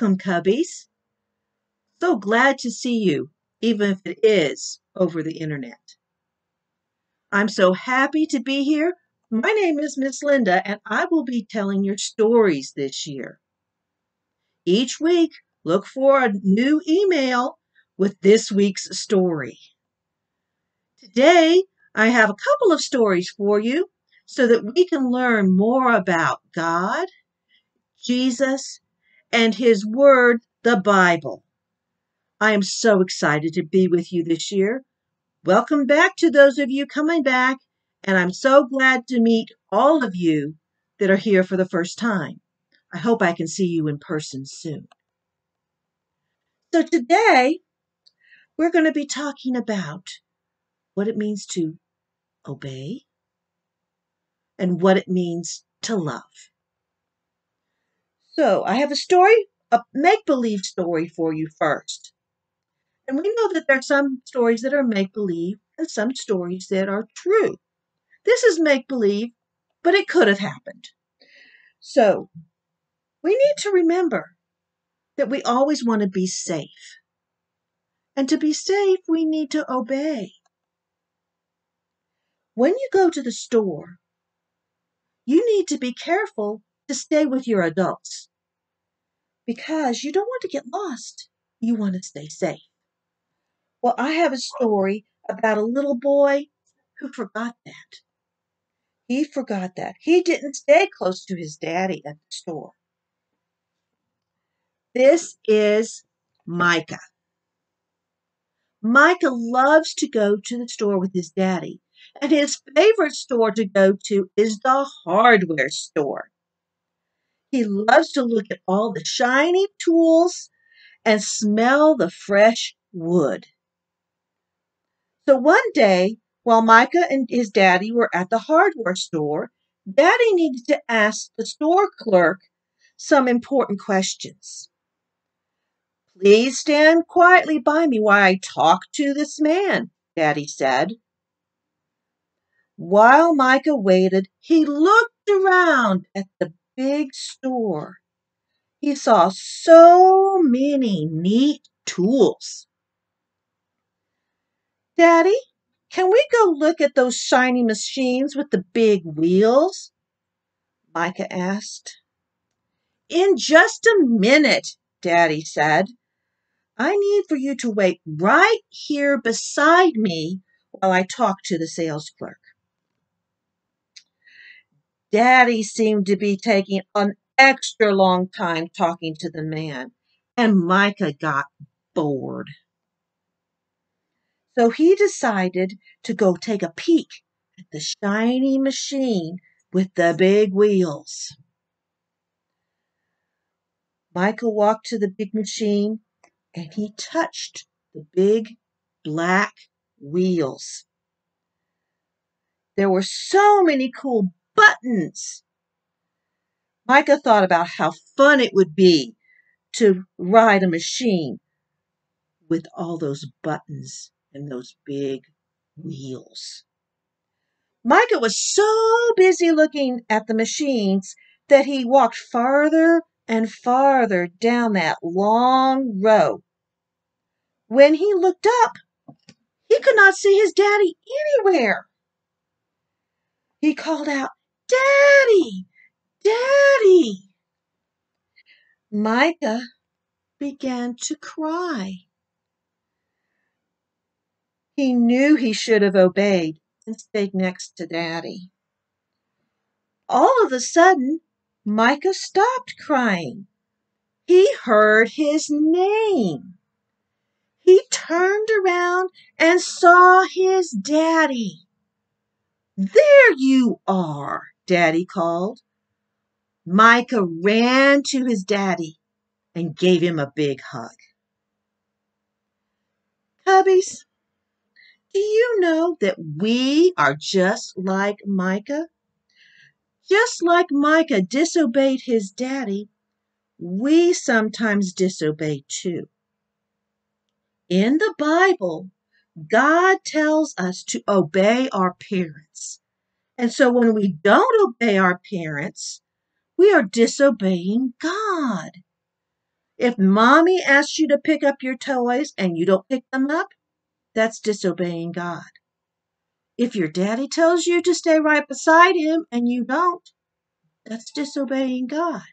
Welcome, Cubbies. So glad to see you, even if it is over the internet. I'm so happy to be here. My name is Miss Linda, and I will be telling your stories this year. Each week, look for a new email with this week's story. Today, I have a couple of stories for you so that we can learn more about God, Jesus, and His Word, the Bible. I am so excited to be with you this year. Welcome back to those of you coming back, and I'm so glad to meet all of you that are here for the first time. I hope I can see you in person soon. So, today we're going to be talking about what it means to obey and what it means to love. So, I have a story, a make believe story for you first. And we know that there are some stories that are make believe and some stories that are true. This is make believe, but it could have happened. So, we need to remember that we always want to be safe. And to be safe, we need to obey. When you go to the store, you need to be careful to stay with your adults because you don't want to get lost. You want to stay safe. Well, I have a story about a little boy who forgot that. He forgot that. He didn't stay close to his daddy at the store. This is Micah. Micah loves to go to the store with his daddy, and his favorite store to go to is the hardware store. He loves to look at all the shiny tools and smell the fresh wood. So one day, while Micah and his daddy were at the hardware store, Daddy needed to ask the store clerk some important questions. Please stand quietly by me while I talk to this man, Daddy said. While Micah waited, he looked around at the big store. He saw so many neat tools. Daddy, can we go look at those shiny machines with the big wheels? Micah asked. In just a minute, Daddy said. I need for you to wait right here beside me while I talk to the sales clerk. Daddy seemed to be taking an extra long time talking to the man, and Micah got bored. So he decided to go take a peek at the shiny machine with the big wheels. Micah walked to the big machine and he touched the big black wheels. There were so many cool buttons. Micah thought about how fun it would be to ride a machine with all those buttons and those big wheels. Micah was so busy looking at the machines that he walked farther and farther down that long row. When he looked up, he could not see his daddy anywhere. He called out, Daddy! Daddy! Micah began to cry. He knew he should have obeyed and stayed next to Daddy. All of a sudden, Micah stopped crying. He heard his name. He turned around and saw his daddy. There you are, Daddy called. Micah ran to his daddy and gave him a big hug. Cubbies, do you know that we are just like Micah? Just like Micah disobeyed his daddy, we sometimes disobey too. In the Bible, God tells us to obey our parents. And so when we don't obey our parents, we are disobeying God. If mommy asks you to pick up your toys and you don't pick them up, that's disobeying God. If your daddy tells you to stay right beside him and you don't, that's disobeying God.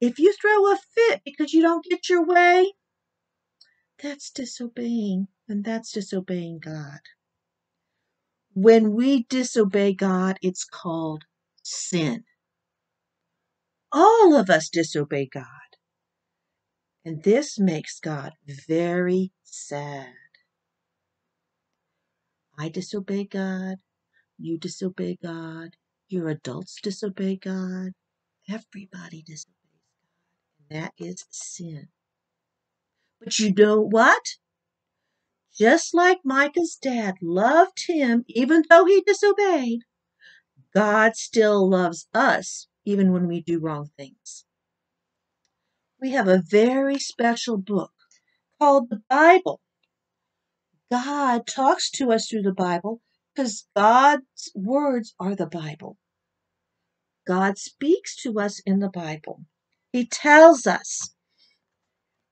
If you throw a fit because you don't get your way, that's disobeying, and that's disobeying God. When we disobey God, it's called sin. All of us disobey God. And this makes God very sad. I disobey God. You disobey God. Your adults disobey God. Everybody disobeys God. And that is sin. But you know what? Just like Micah's dad loved him even though he disobeyed, God still loves us even when we do wrong things. We have a very special book called the Bible. God talks to us through the Bible because God's words are the Bible. God speaks to us in the Bible. He tells us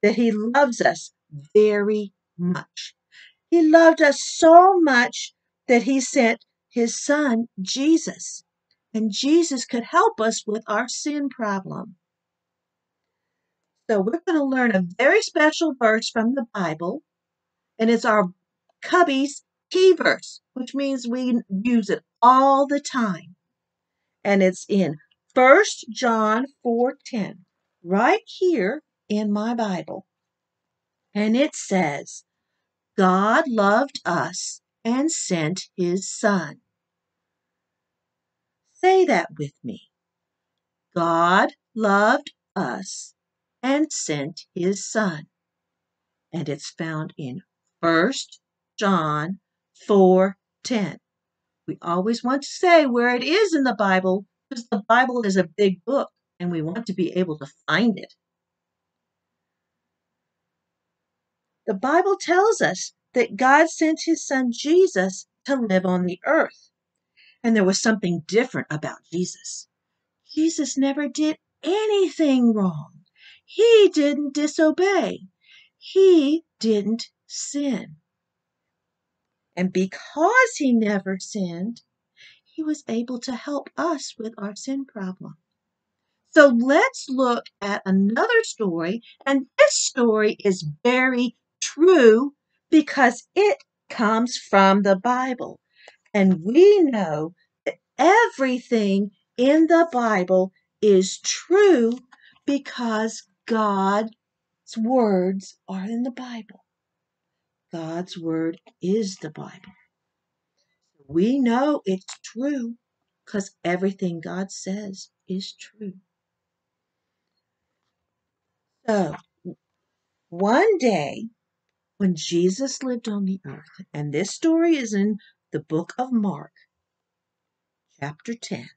that He loves us very much. He loved us so much that He sent His Son, Jesus. And Jesus could help us with our sin problem. So we're going to learn a very special verse from the Bible, and it's our Cubby's key verse, which means we use it all the time. And it's in 1 John 4:10, right here in my Bible. And it says, God loved us and sent his son. Say that with me. God loved us and sent his son. And it's found in 1 John 4:10. We always want to say where it is in the Bible because the Bible is a big book and we want to be able to find it. The Bible tells us that God sent his son Jesus to live on the earth. And there was something different about Jesus. Jesus never did anything wrong. He didn't disobey. He didn't sin. And because he never sinned, he was able to help us with our sin problem. So let's look at another story. And this story is very true because it comes from the Bible. And we know that everything in the Bible is true because God's words are in the Bible. God's word is the Bible. We know it's true because everything God says is true. So, one day when Jesus lived on the earth, and this story is in the book of Mark, chapter 10.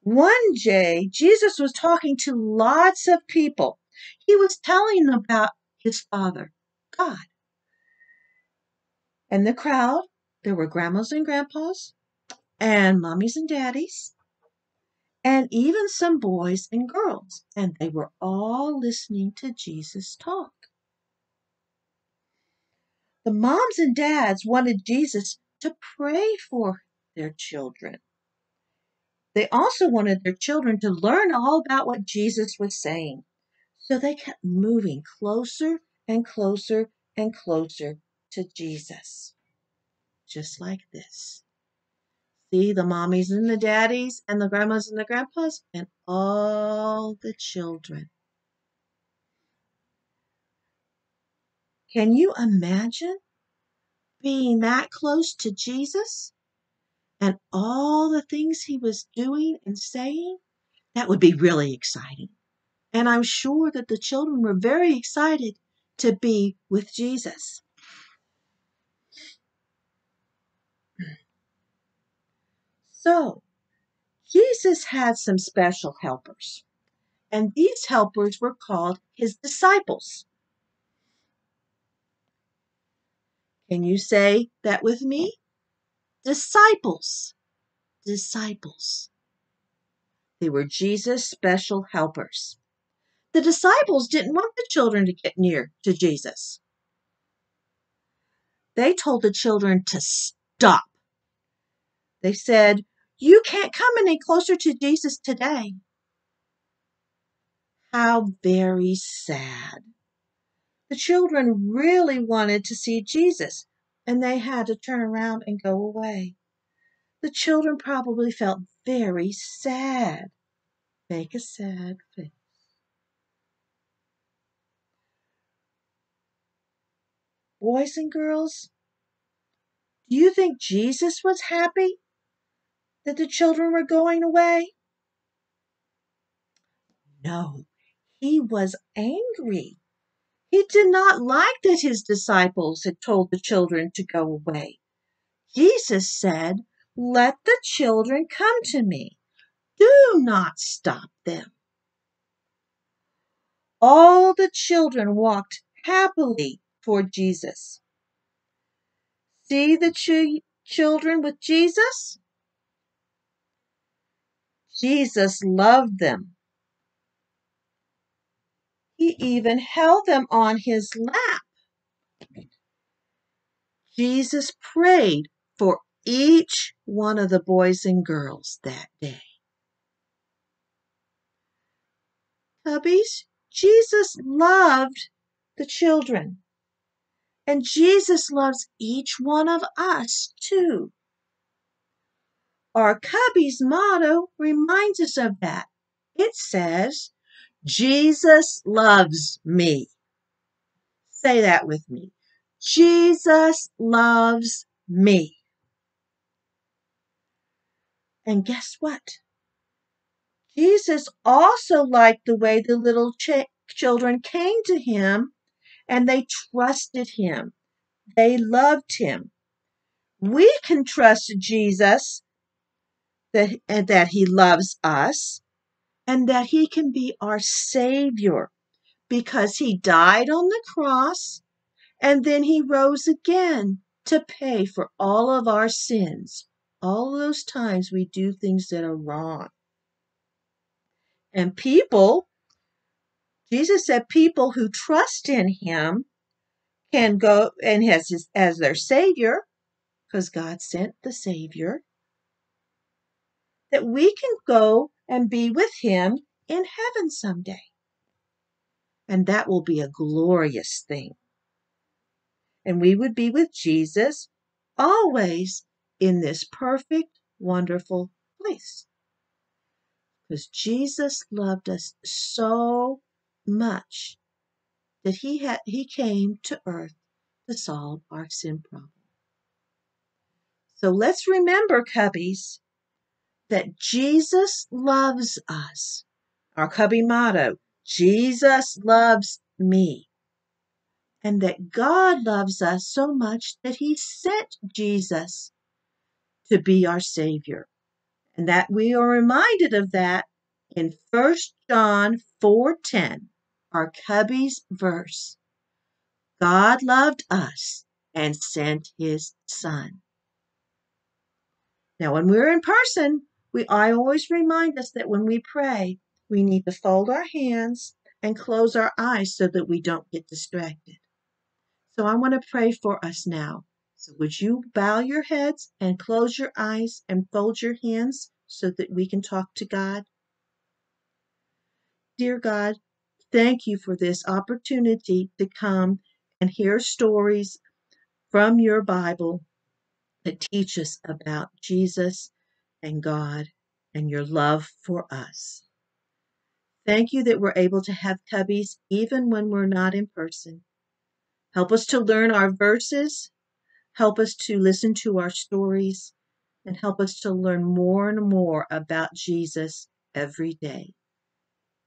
One day, Jesus was talking to lots of people. He was telling them about his Father, God. And the crowd, there were grandmas and grandpas, and mommies and daddies, and even some boys and girls. And they were all listening to Jesus talk. The moms and dads wanted Jesus to pray for their children. They also wanted their children to learn all about what Jesus was saying. So they kept moving closer and closer and closer to Jesus. Just like this. See the mommies and the daddies and the grandmas and the grandpas and all the children. Can you imagine being that close to Jesus and all the things he was doing and saying? That would be really exciting. And I'm sure that the children were very excited to be with Jesus. So, Jesus had some special helpers, and these helpers were called his disciples. Can you say that with me? Disciples. Disciples. They were Jesus' special helpers. the disciples didn't want the children to get near to Jesus. They told the children to stop. They said, You can't come any closer to Jesus today. How very sad. The children really wanted to see Jesus, and they had to turn around and go away. The children probably felt very sad. Make a sad face. Boys and girls, do you think Jesus was happy that the children were going away? No, he was angry. He did not like that his disciples had told the children to go away. Jesus said, Let the children come to me. Do not stop them. All the children walked happily toward Jesus. See the ch- children with Jesus? Jesus loved them. He even held them on his lap. Jesus prayed for each one of the boys and girls that day. Cubbies, Jesus loved the children. And Jesus loves each one of us too. Our Cubbies motto reminds us of that. It says, Jesus loves me. Say that with me. Jesus loves me. And guess what? Jesus also liked the way the little ch- children came to him and they trusted him. They loved him. We can trust Jesus that, that he loves us and that he can be our savior because he died on the cross and then he rose again to pay for all of our sins. All those times we do things that are wrong. And people, Jesus said, people who trust in him can go and has his, as their savior, because God sent the savior, that we can go and be with him in heaven someday. And that will be a glorious thing. And we would be with Jesus always in this perfect, wonderful place. Because Jesus loved us so much that he had he came to earth to solve our sin problem. So let's remember, cubbies, that Jesus loves us. Our cubby motto, Jesus loves me. And that God loves us so much that he sent Jesus to be our Savior. And that we are reminded of that in 1 John 4:10, our cubby's verse. God loved us and sent his son. Now, when we're in person, we I always remind us that when we pray, we need to fold our hands and close our eyes so that we don't get distracted. So I want to pray for us now. So would you bow your heads and close your eyes and fold your hands so that we can talk to God? Dear God, thank you for this opportunity to come and hear stories from your Bible that teach us about Jesus and God and your love for us. Thank you that we're able to have cubbies even when we're not in person. Help us to learn our verses, help us to listen to our stories, and help us to learn more and more about Jesus every day.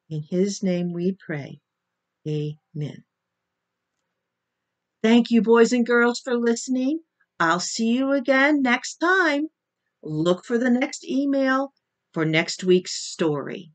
In his name we pray. Amen. Thank you, boys and girls, for listening. I'll see you again next time. Look for the next email for next week's story.